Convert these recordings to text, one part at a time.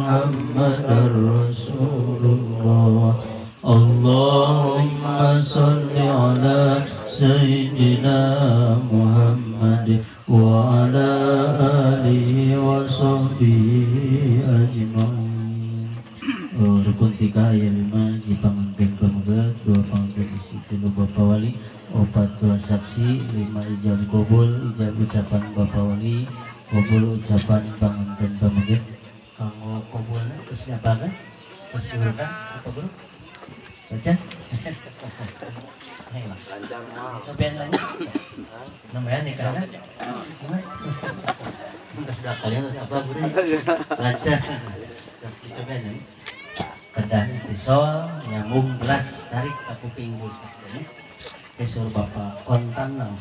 محمدا رسول الله. اللهم صل على سيدنا محمد وعلى آله وصحبه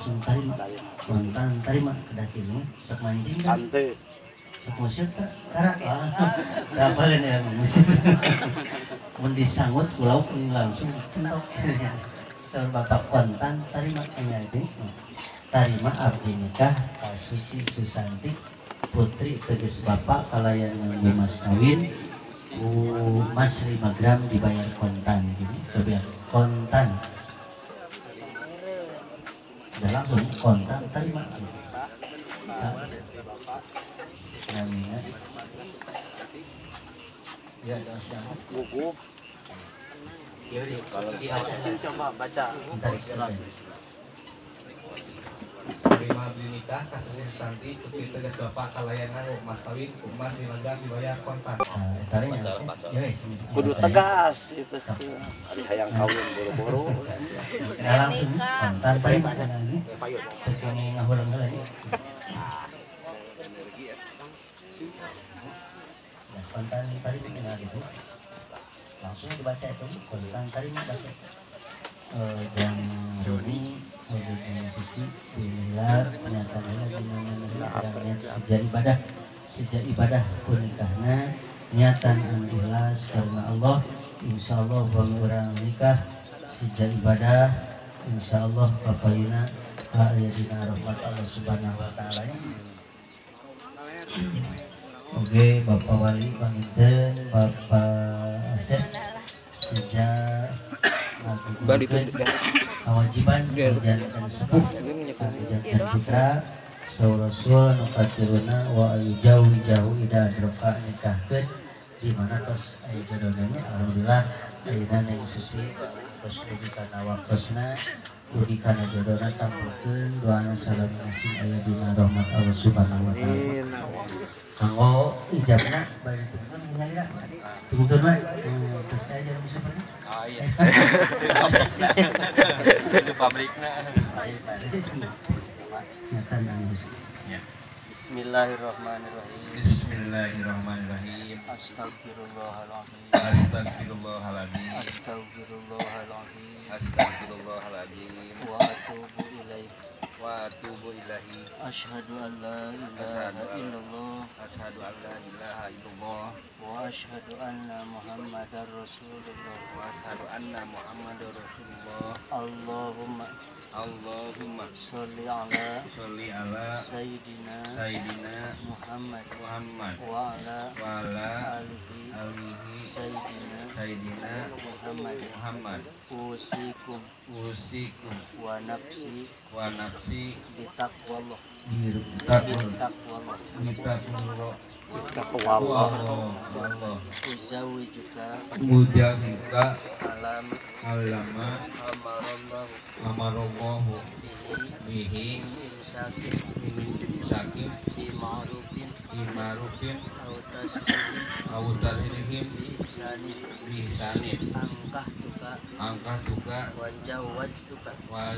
langsung tarik kontan terima kedah kini sok mancing kan? Sok musik kan? Karak Gak boleh nih musik. Mun disangut pulau langsung centok. Sur bapak kontan terima penyadi tarima abdi nikah Susi Susanti putri teges bapak kalayan yang mas kawin uh, mas 5 gram dibayar kontan gini coba kontan udah langsung kontan terima namanya ya siapa buku ya di coba baca Bentar, istirahat. terima nikah kasusnya Susanti putri tegas bapak kalayanan mas kawin emas dilaga dibayar kontan Nah, ya, ya, kudu tegas itu ada hayang kawin buru-buru Nah, langsung kontan tarik macam ini. Sekini ngahulang lagi. Ya, kontan tarik tinggal gitu. Langsung dibaca itu kontan tarik baca. Eh, yang Roni sebagai visi digelar kenyataannya di mana negara niat sejak ibadah sejak ibadah punikahnya niatan ikhlas karena Allah. Insya Allah orang nikah sejak ibadah insya Allah Bapak Yuna ayadina rahmat Allah subhanahu wa ta'ala Oke Bapak Wali Panginten Bapak Asep sejak ngagugukeun kewajiban menjalankan sepuh menjalankan saur rasul nu katuruna wa ayu jauh jauh ida droka nikahkeun di mana tos aya jodohnya alhamdulillah ayeuna neng susi tos uji kana waktosna uji kana jodohna tampilkeun doana salam ngasih aya dina rahmat Allah subhanahu wa ta'ala kanggo ijabna bari terus oh iya. Itu pabriknya. Bismillahirrahmanirrahim. Bismillahirrahmanirrahim. Astagfirullahaladzim. Astagfirullahaladzim Astagfirullahaladzim. Astagfirullahaladzim Wa atubu. Wa atubu ilahi. Ashhadu an la ilaha illallah. Ashadu an la ilaha illallah. Wa ashhadu anna Muhammadar Rasulullah. Wa ashadu anna Muhammadur Rasulullah. Allahumma Allahumma sholli ala sholli ala sayyidina Sayyidina Muhammad Muhammad wa ala wa ala alihi alihi sayyidina Sayyidina Muhammad Muhammad usikum Usikum wa nafsi wa nafsi bitaqwallah Takul bitaqwallah Allah alam. Alama. Amarallahu bihi angkah tuka juga. Angka juga. Wajah waj juga. Wa-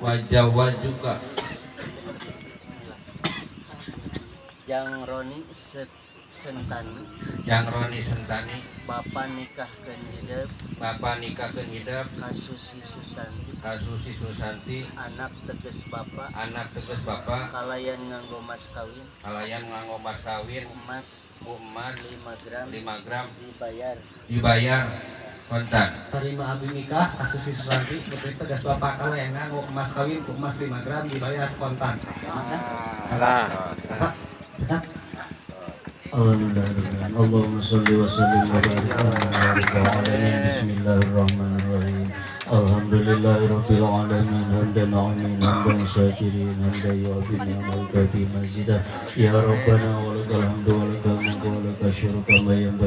wajah jang roni set sentani. Yang Roni Sentani. Bapak nikah hidup. Bapak nikahkeun hidup. Kasusi susanti. Kasusi Susanti. Anak teges bapak. Anak tegas Bapak. Kalayan nganggo mas kawin. Kalayan nganggo mas kawin. Emas. Bu emas. 5 gram. 5 gram. Dibayar. Dibayar. Kontan. Terima abdi nikah kasus Susanti seperti tegas bapak. Kalau yang nganggo emas kawin emas 5 gram dibayar. Kontan. Alhamdulillah Allahumma salli wa sallim wa barik ala alamin Bismillahirrahmanirrahim. Alhamdulillahi alamin. Hamdan amin Hamdan syakirin Hamdan yu'abin Amalka fi mazidah Ya Rabbana walakal hamdu walakal mulku walakal syukur Kama yang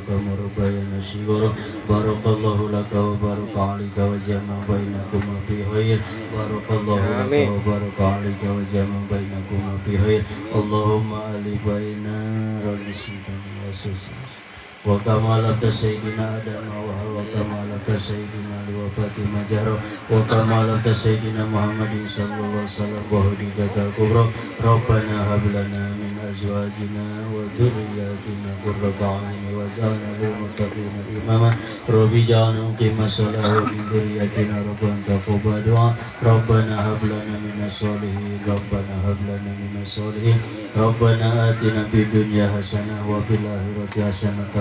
وارحمهما كما ربيانا صغارا بارك الله لك وبارك عليك وجمع بينكما في خير بارك الله لك وبارك عليك وجمع بينكما في خير اللهم ألف بين رجل وسوسه وكما لك سيدنا آدم وهو وكما لك سيدنا لوفاة مجره وكما لك سيدنا محمد صلى الله عليه وسلم وهديك الكبرى ربنا هب لنا من أزواجنا وذرياتنا قرة أعين واجعلنا للمتقين إماما رب اجعلنا مقيم الصلاة ومن ذريتنا ربنا تقبل دعاء ربنا هب لنا من الصالحين ربنا هب لنا من الصالحين ربنا آتنا في الدنيا حسنة وفي الآخرة حسنة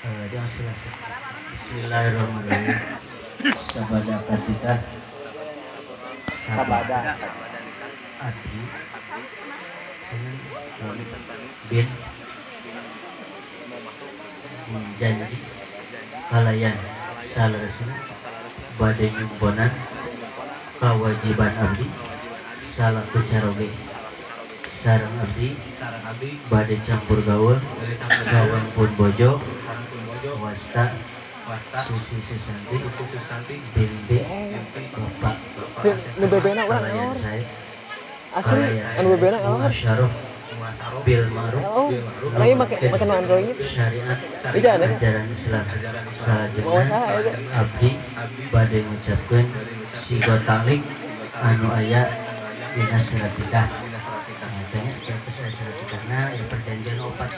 Bismillahirrahmanirrahim. Sabada perhatikan sabada Adi. Bin. Janji. Kalayan. Saleresi badai nyumponan kewajiban abdi. Salah kecaroge sarang abdi. Badai campur bojo sarang pun bojo wasta. Wasta. Susi susanti. Susu susanti. Binti binti bapak. Nu bebena urang kalayan saya. Asli anu bebena naon? muasyaraf muasaro bil ma'ruf lagi make make nu Android. syariat. Ajaran Islam. Salajengna Oh, abdi. Abdi. Badai ngucapkeun sigo talik. Anu aya dina surat nikah katanya terus aya surat nikahna ya perjanjian opat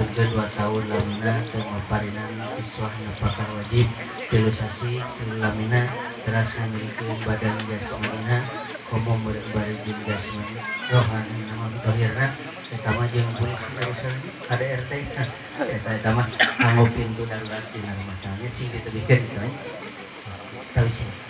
ngantunkeun dua tahun lamina teu maparinan iswah napakah wajib. Tilu sasi tilu lamina teras memiliki badan jasmanina komo bari jeung jasmani rohani nama tohirna eta mah jeung polisi urusan ada RT eta eta kanggo pintu darurat di rumah tangga sing ditebikeun nya tahu sih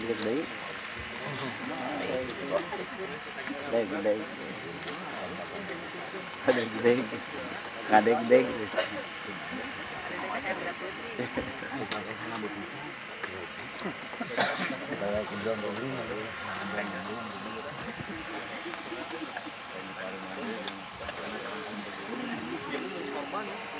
đây, cái đấy. Đây, cái đấy. Đây, cái đấy. À đây, cái đấy. Thank you.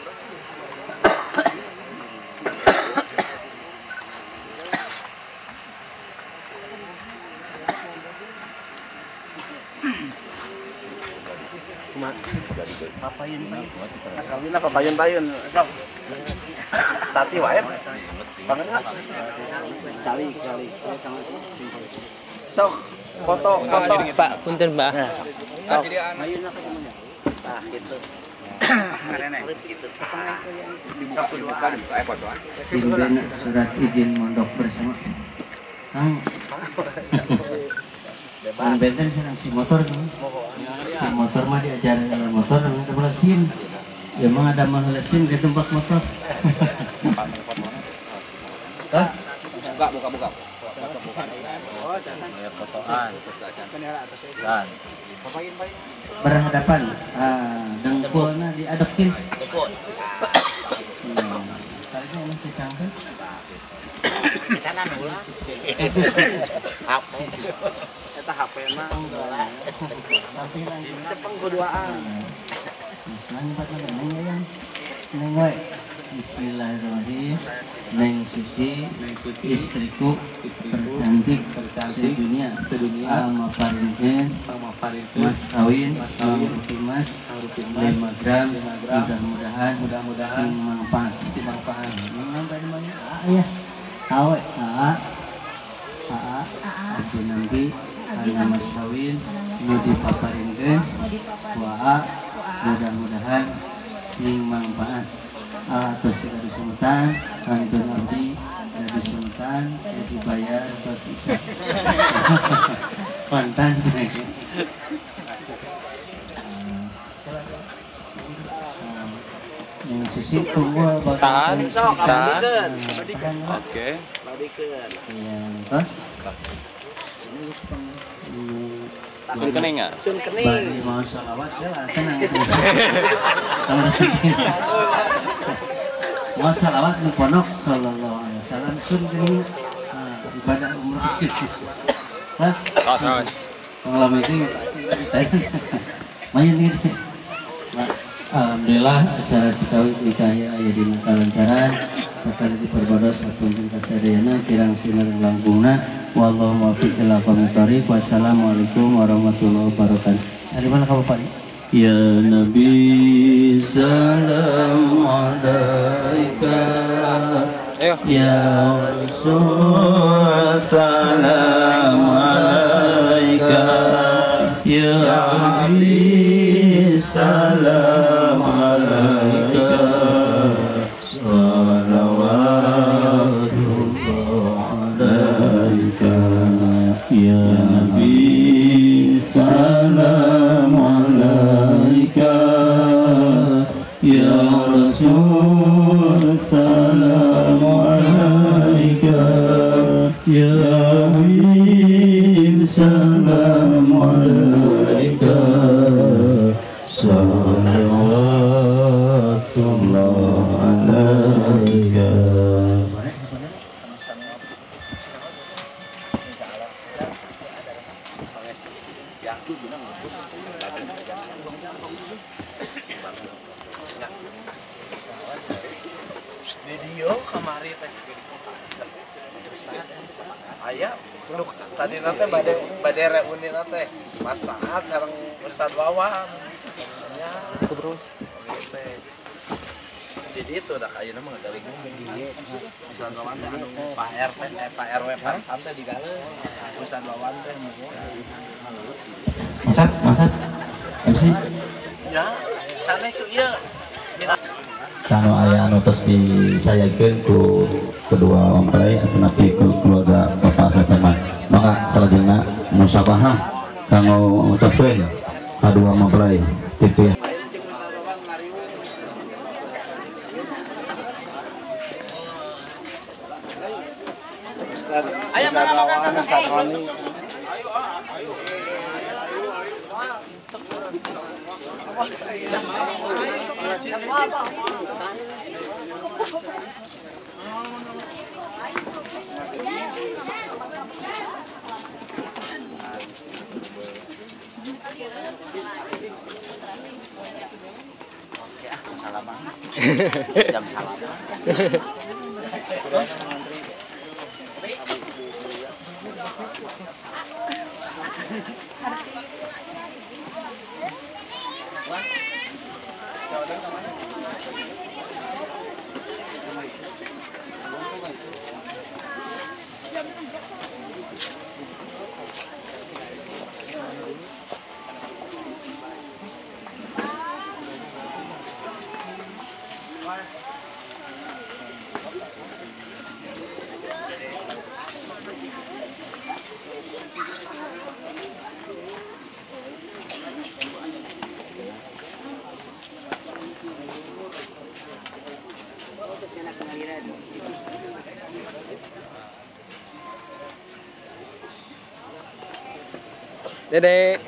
Payun-payun. Sok. Tati wae. Banget nggak kali kali sok. Foto foto. Pak, punten Mbak. nah gitu. Sinden surat izin mondok bersama. Kang Benten senang si motor si motor mah diajarin dengan motor dengan kepala sim ya emang ada manusia sim di tempat motor. Terus buka buka buka. Berhadapan ah, dengkulnya diadopkin hmm. Kali ini emang kecangkan HP mah tapi lagi cepeng keduaan Neng empat neng neng ya yang neng wae. Bismillahirrahmanirrahim. Neng Susi, istriku tercantik sedunia. Ama parinten, mas kawin, rupi mas, lima gram. Mudah-mudahan, mudah-mudahan manfaat, manfaat. Manfaat di mana? Ah ya, awe, ah, ah, Abdi nanti hanya mas kawin, nu dipaparinkeun Waa, mudah-mudahan sing manfaat. Atau si gadis sultan kantun abdi gadis sultan jadi bayar terus isa kontan sih yang sisi tunggu tahan. badikeun oke. Iya, terus Sun kening nggak? sun Bari kening mau sholawat jalan tenang. Tambah sedikit Mau sholawat di pondok Sallallahu alaihi wasallam sun gini nah, ibadah umrah Mas? Terus, terus. pengalaman itu main ini. Alhamdulillah acara dikawin nikahnya aya di sekali di perbodos satun tingkat sadayana kirang sinar langkungna wallahu muwaffiq ila aqwamit thoriq wassalamualaikum warahmatullahi wabarakatuh. Dari mana kamu Pak? Ya Nabi salam alaika. Ya Rasul salam alaika. Ya Ali salam Ya Habib salam musabahah kanggo ngucapkeun kadua mempelai tipe Ayo mana makan salaman. Jam salaman. Dede.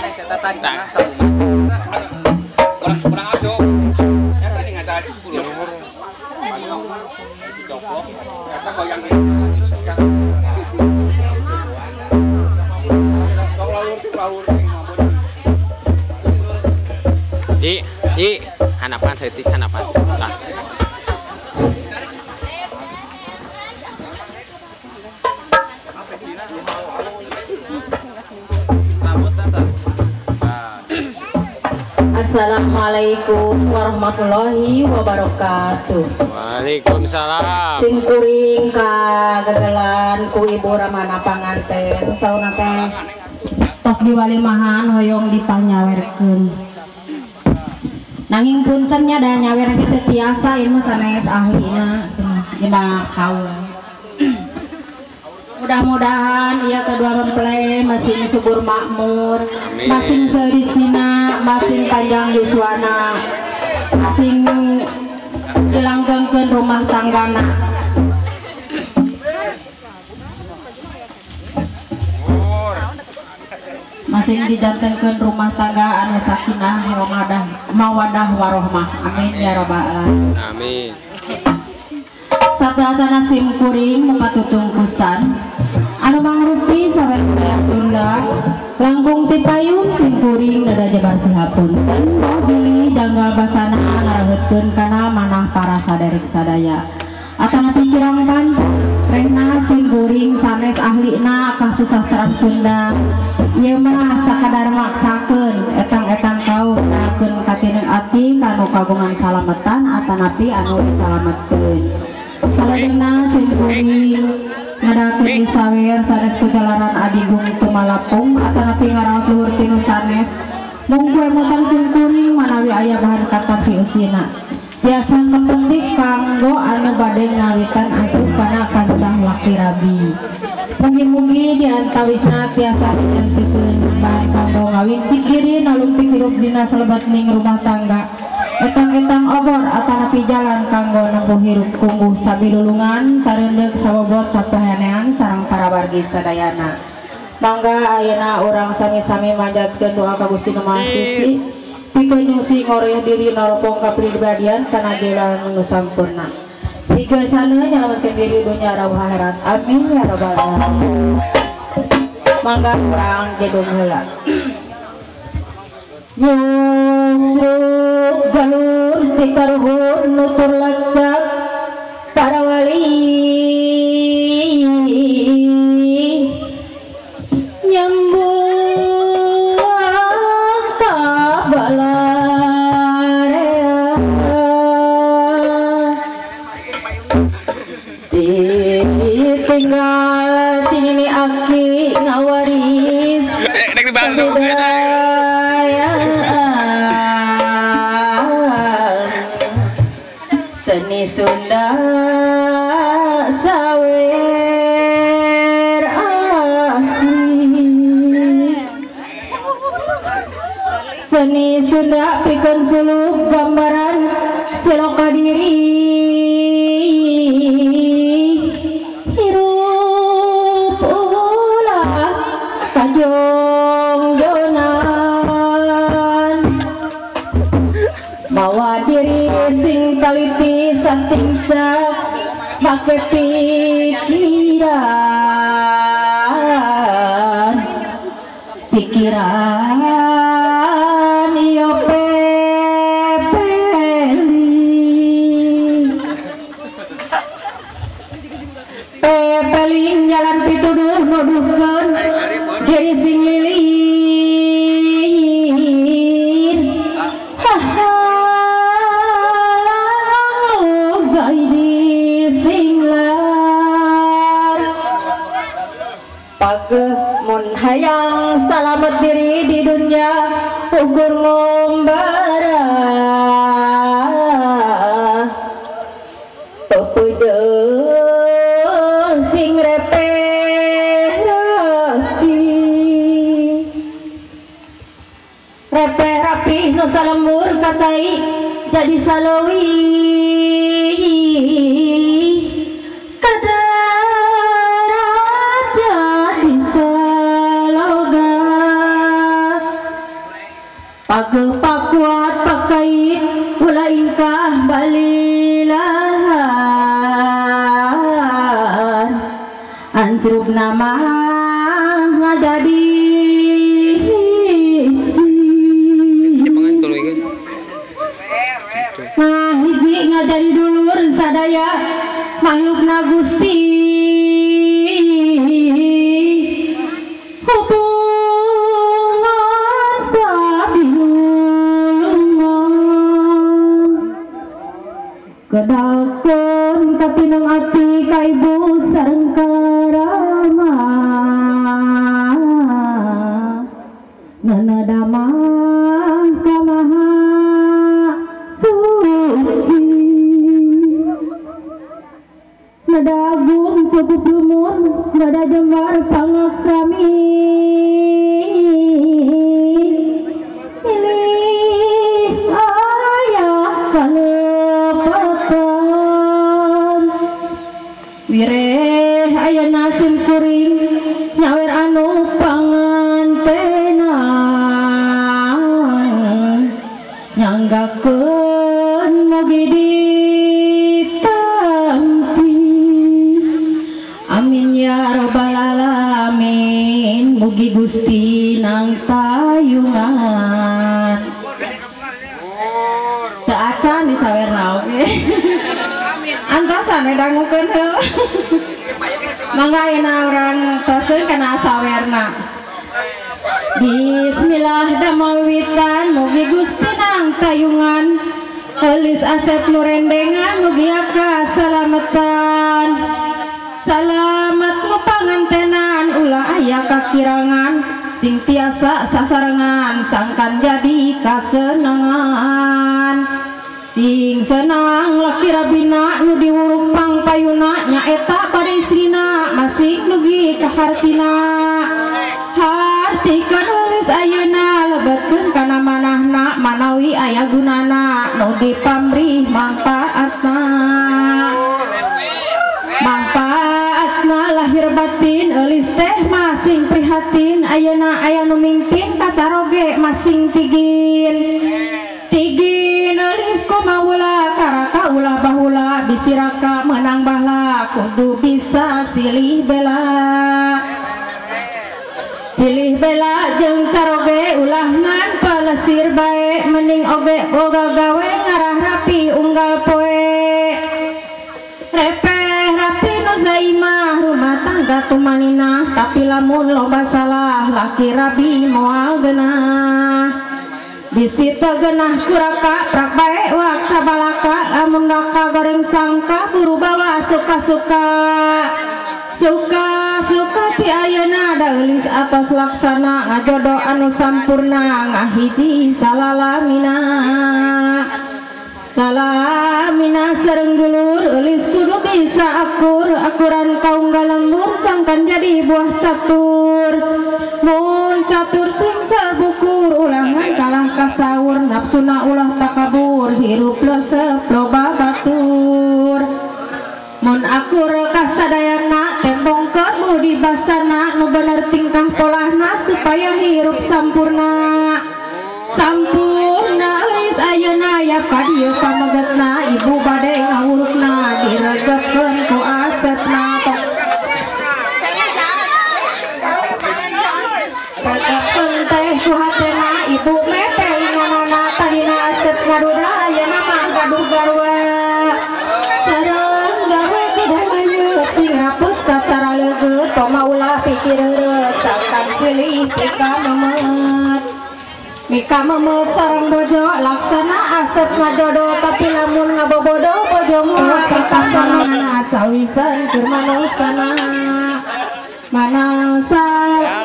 Tanya saya tadi tengah sabungan. Kurang kurang asuk. Ya tadi ngaca 10 umur. Payung. Coplok. Eta goyang. Di, di, hanapan setik hanapan. Assalamualaikum warahmatullahi wabarakatuh. Waalaikumsalam. Sing kuring ka gagalan ku ibu ramana panganten sauna teh tos diwalimahan hoyong dipanyawerkeun. Nanging puntennya da nyawer kita tiasa ini mah sanes ahlina dina kaula. Mudah-mudahan ia kedua mempelai masing subur makmur, Amin. masing serizkina, masing panjang yuswana, masing dilanggengkeun rumah tanggana. Masing dijantankeun rumah tangga anu sakinah mawadah mawadah warohmah. Amin ya rabbal alamin. Amin. Satasana sim kuring muka tutungkusan anu mangrupi sawer budaya Sunda. Langkung ti payung sim kuring dada jabar sihapunten bau bili janggal basana ngaraheutkeun kana manah para saderek sadaya. Atana pikiran pan rehna sim kuring sanes ahlina kasus sastran Sunda. Ieu mah sakadar maksakeun etang-etang kau nakeun katineng ati kanu kagungan salametan atanapi anu disalametkeun Salajengna simpuri ngadakeun disawer sanes kujalaran adigung tumalapung atanapi ngarang suhur tinu sanes. Mung kue mutan simpuri manawi aya bahan kata fiusina biasa kepenting kanggo anu bade ngawitan asup kana kancah laki rabi. Mugi-mugi di antawisna tiasa dijantikeun bahan kanggo ngawin cikiri nalungtik hirup dina selebat ning rumah tangga etang-etang obor atanapi jalan kanggo nempuh hirup kungguh sabilulungan sarendeg sabobot sapahenean sarang para wargi sadayana. Mangga ayeuna urang sami-sami manjatkeun doa ka Gusti Nu Maha Suci pikeun nyusi ngoreh diri naropong kapribadian kana jalan nu sampurna. Tiga sana nyelamatkan diri dunia rawuh akhirat. Amin ya rabbal alamin. Mangga urang jedung heula Nyusruk galur tikarhun nutur lacak para wali pikiran yo pepeli. Pepeling jalan pituduh nuduhkeun diri sing hayang diri di dunia ugur ngombara. Pepujo sing repeh rapi repeh rapi nusa lembur kacai jadi salawi nama teu acan di sawerna oge antosan dangukeun heuh mangga ayeuna urang toskeun kana sawerna Bismillah damawitan mugi Gusti nang tayungan. Helis asep nurendengan mugi aka salamatan Salamat mu pangantenan ulah aya kakirangan. Sing tiasa sasarengan sangkan jadi kasenengan sing senang laki rabina nu diwuruk pang payuna nyaeta pada istrina masih nugi kahartina hartikeun nulis ayeuna lebetkeun kana manahna manawi aya gunana nu dipamrih mangpaatna mangpaatna lahir batin eulis teh masing prihatin ayeuna aya nu mimpin kacaroge masing tigin bisiraka menang bahla kudu bisa silih bela. Silih bela jeung caroge ulah ngan palesir bae mending oge boga gawe ngarah rapi unggal poe. Repeh rapi nu zaimah rumah tangga tumanina tapi lamun loba salah laki rabi moal genah. Disita genah kuraka prak bae wak sabalaka lamun daka goreng sangka buru bawa suka-suka. Suka-suka ti ayeuna daulis atas laksana ngajodo anu sampurna ngahiji salalamina salamina sereng dulur ulis kudu bisa akur akuran kaum galembur sangkan jadi buah catur. Mun catur kasaur nafsuna ulah takabur hirup lesep loba batur. Mun akur kasadayana tembong kamu di basana nu bener tingkah polahna supaya hirup sampurna. Sampurna euis ayeuna ya kadieu pamagetna ibu bade ngawurukna ulah pikir heureut sangkan silih pika memet Mika memet sarang bojo laksana asep ngadodo tapi lamun ngabobodo bojo muat pikasana cawisan keur manusana manasa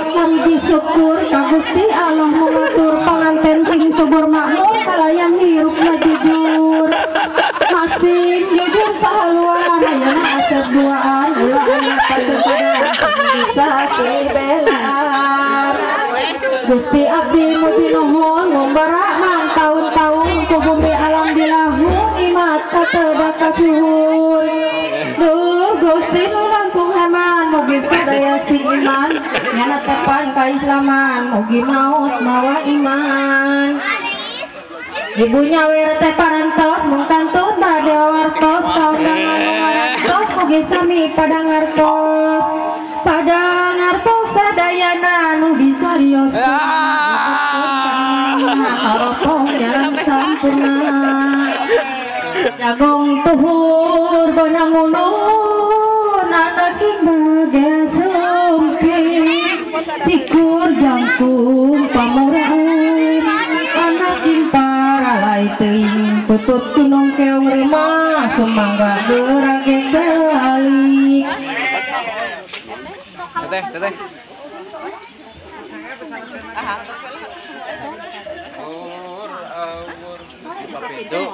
mari disyukur ka Gusti Allah mengatur panganten sing subur makmur kalayang hirupna jujur masing jujur sahaluan ayeuna asep duaan ulah pasempadan silih belar. Gusti abdi muji nuhun ngumbara mang tahun-tahun ku bumi alam bila kasuhun Duh Gusti nu langkung haman mugi sadaya si iman. Nyana tepan kaislaman mugi maut mawa iman. Ibunya wir teh parantos mung kantun bade wartos kaundangan nu ngarantos mugi sami pada ngartos pada ngartos sadayana nu dicarios. Harapong jalan sampurna. Jagong tuhur bonang ulun anak bagai sempit Cikur jangkung pamuraan anak paralai teing tutut gunung keong rema semangga gerage dé, le. Ajá, Por